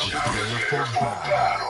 Challenge for battle.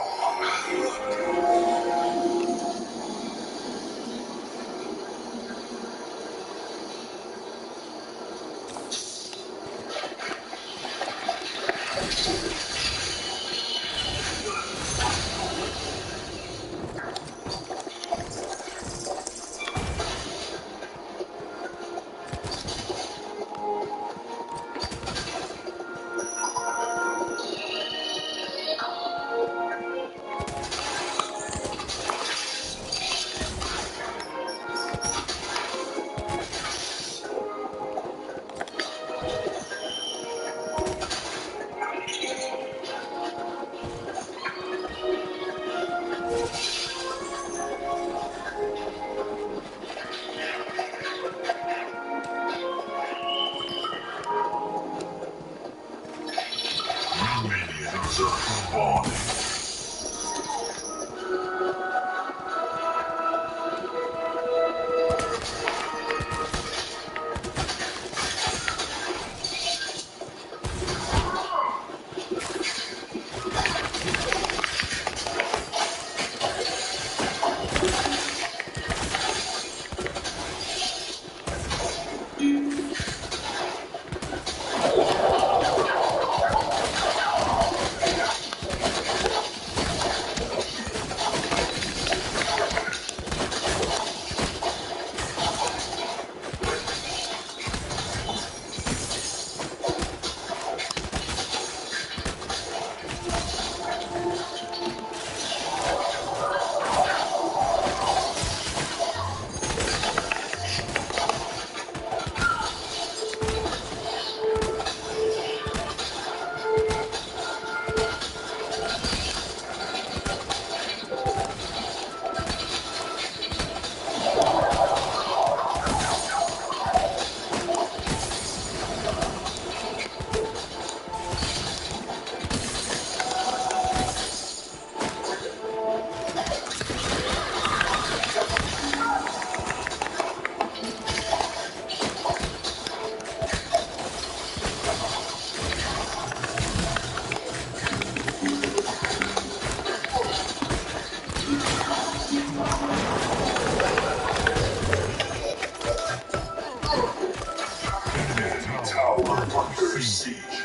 Under siege.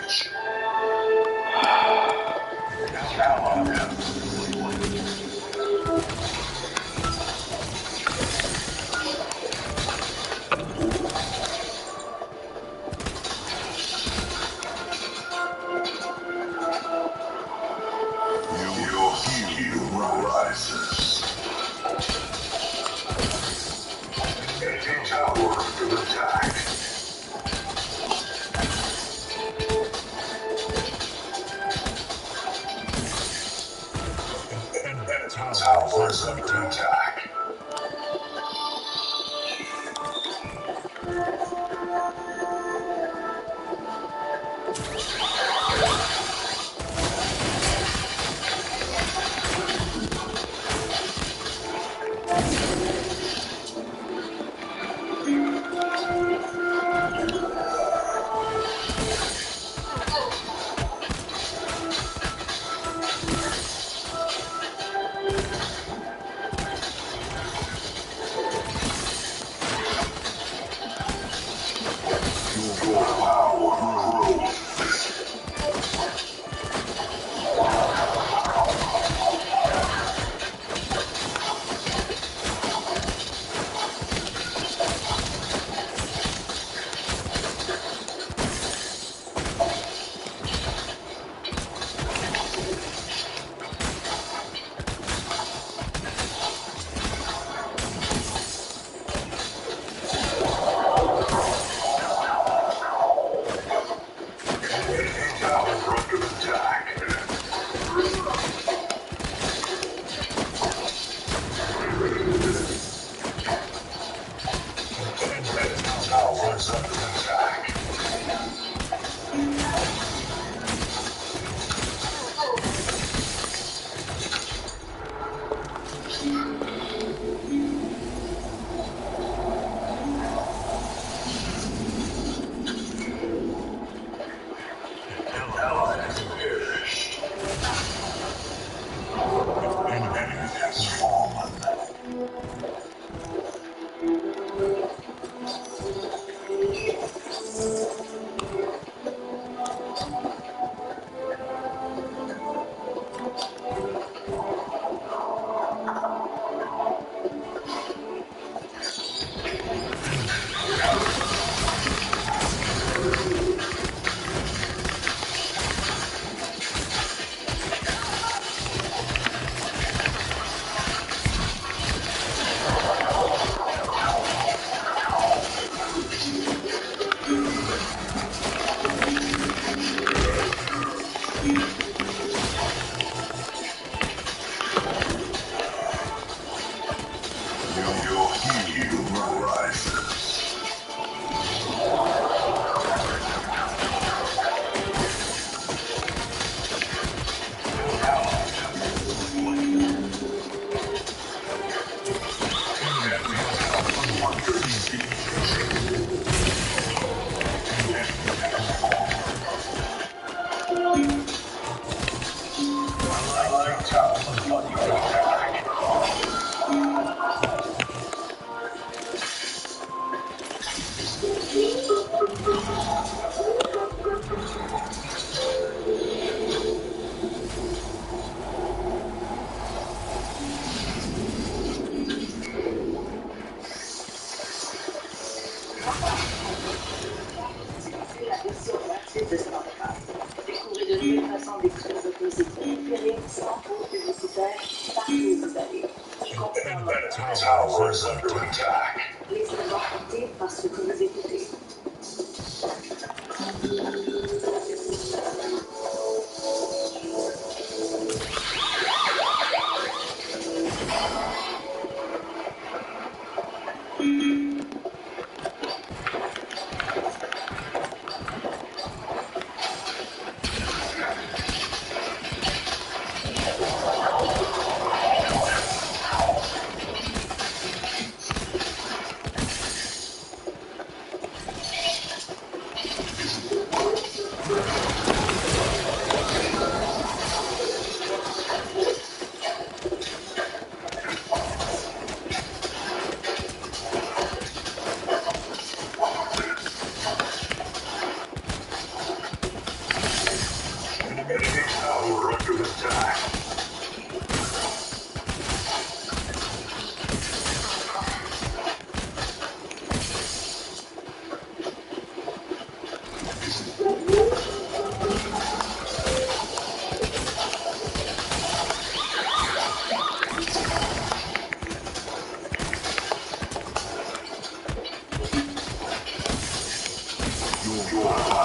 York.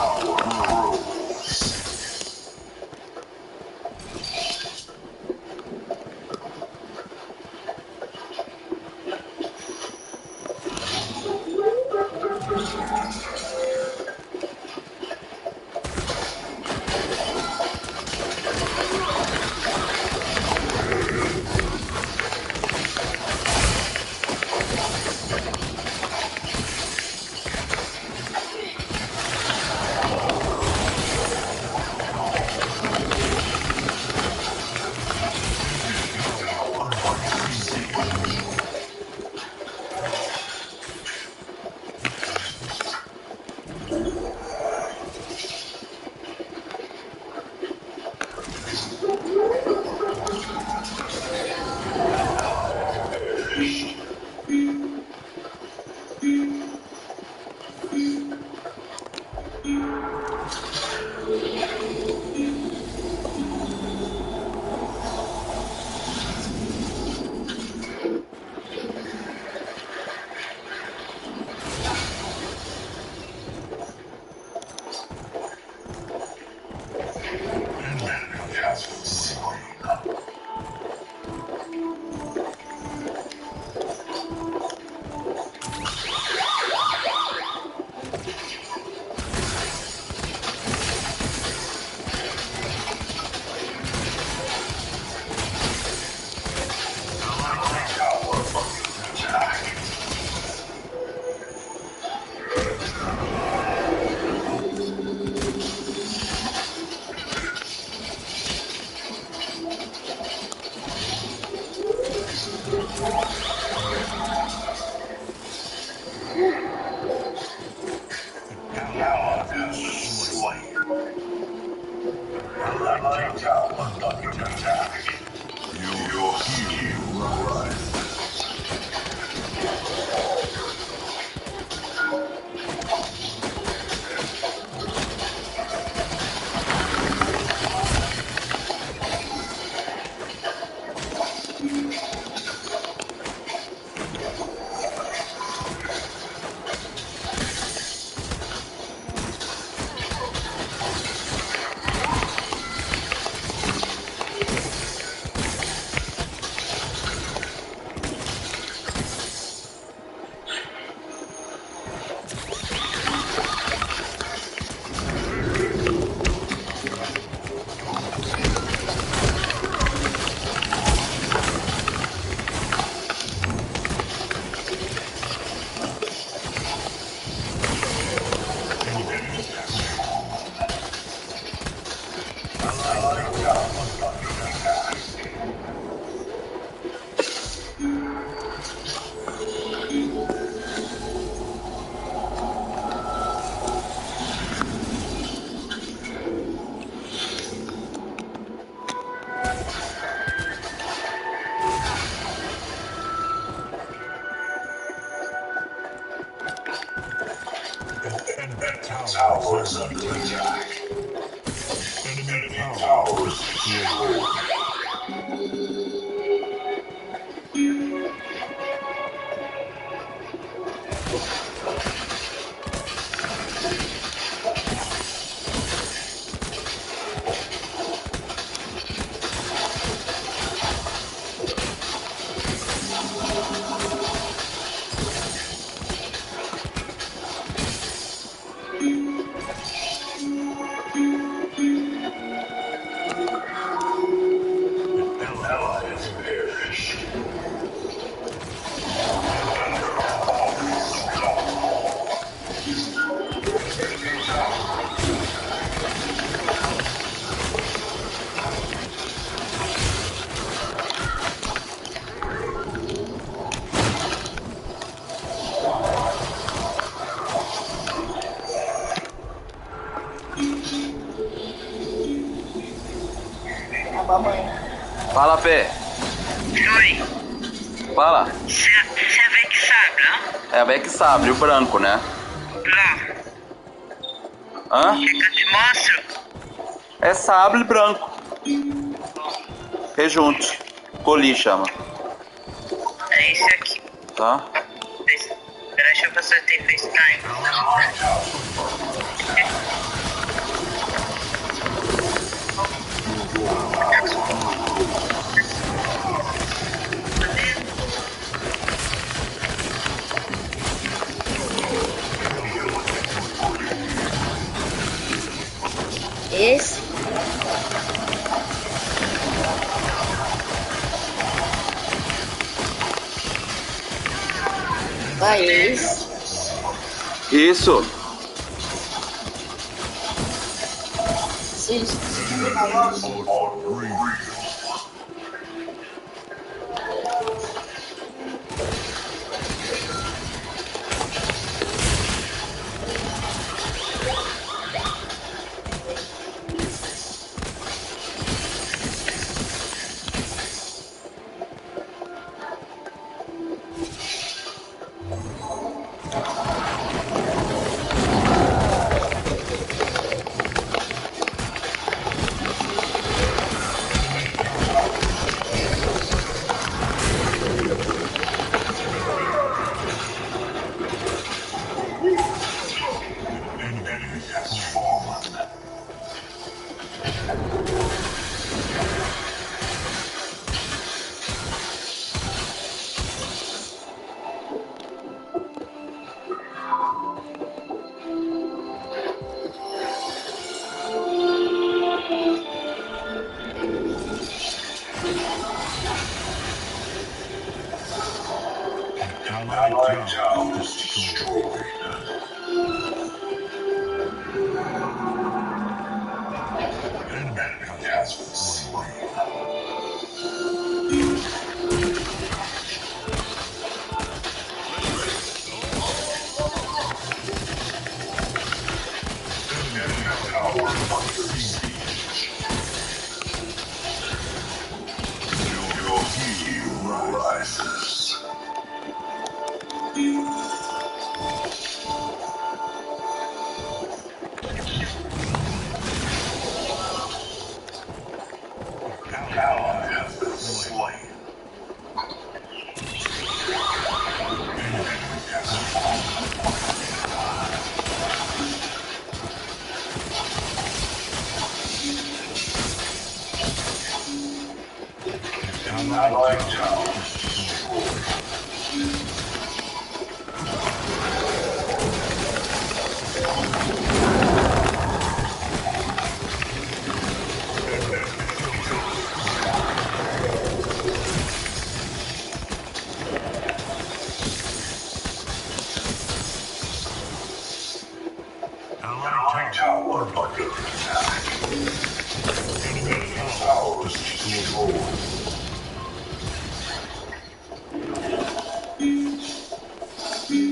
Krishna. A mamãe. Fala, Fê. Oi, Fala. você vê que sabe, não? É a Beck Sabre, o branco, né? Não, Hã? quer que eu te mostro? É sable branco. Rejunte. Coli chama. É esse aqui. Tá? Deixa eu fazer FaceTime. Esse. Esse. Isso. Sim.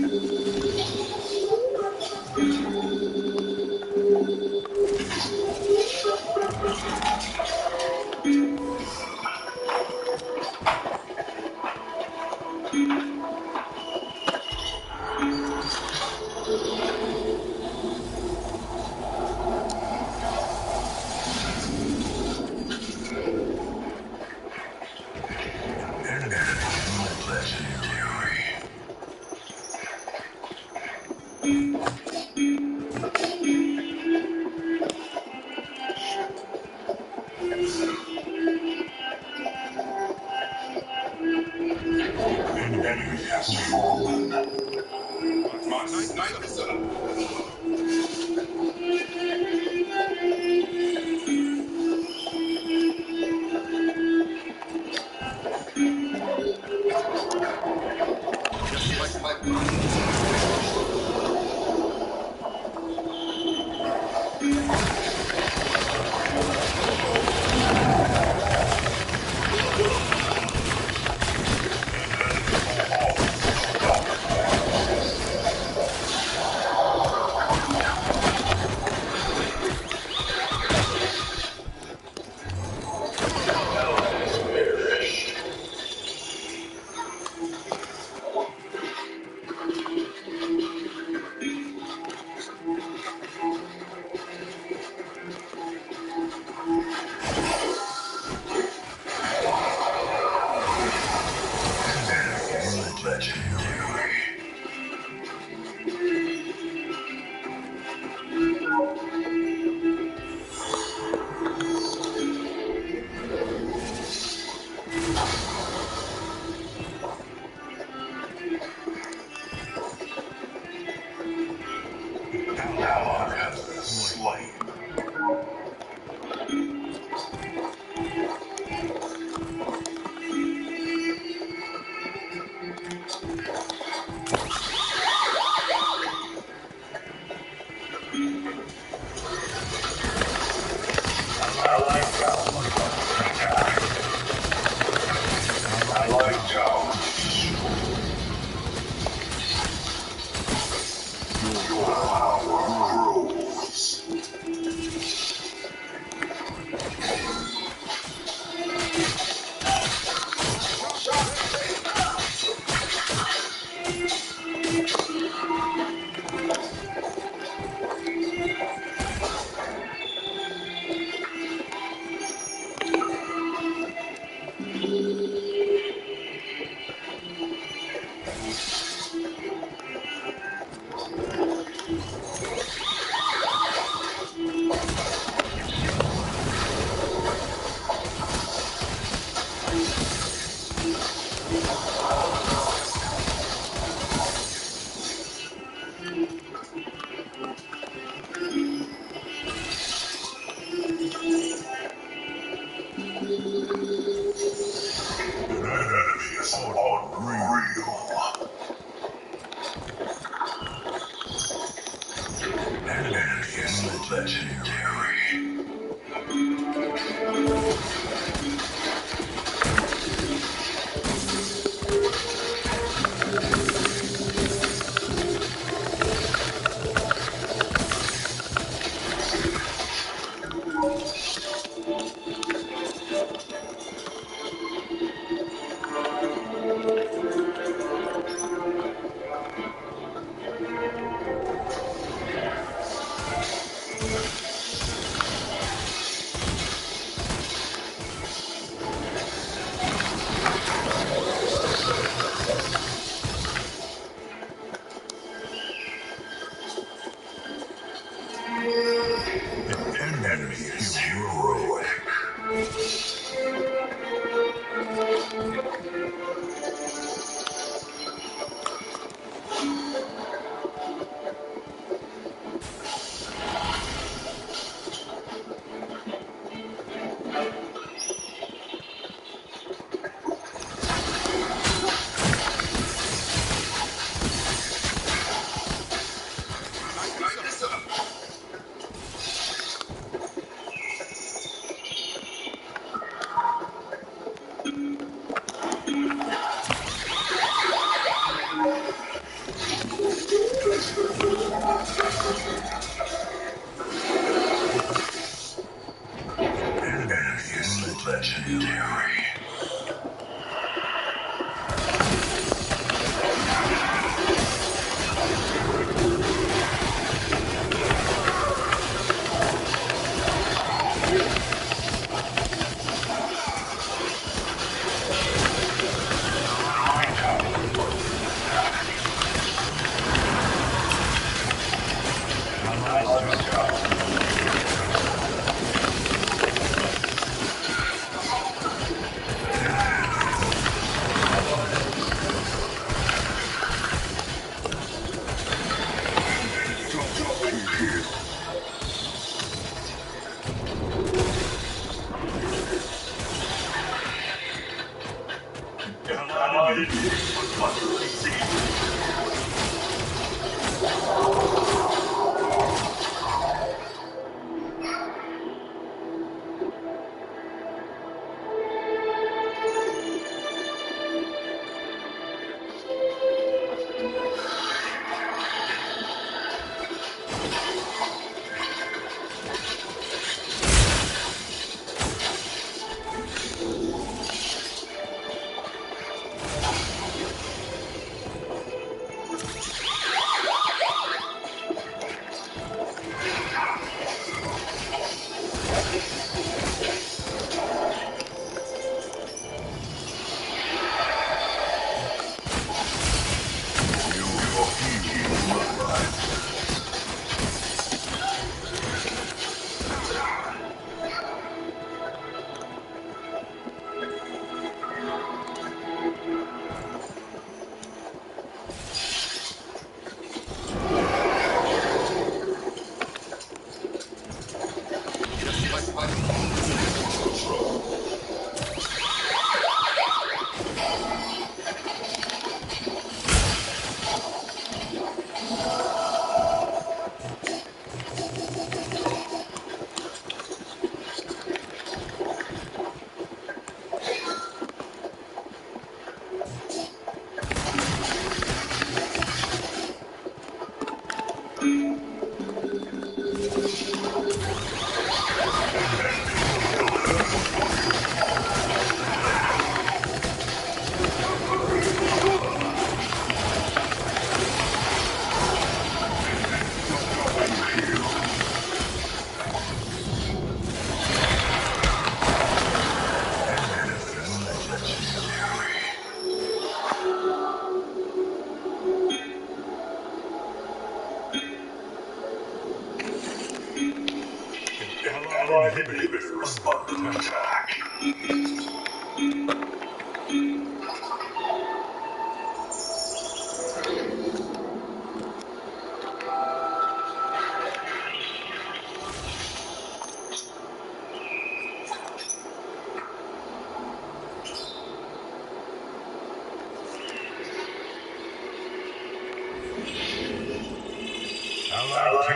Thank you.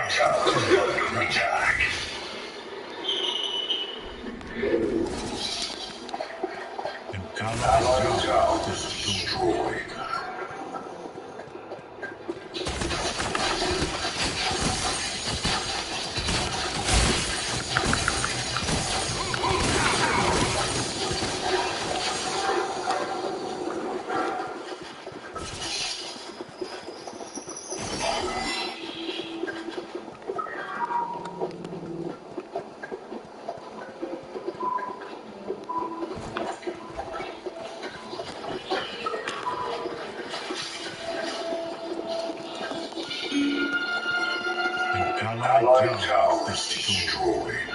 没事 My tower is destroyed.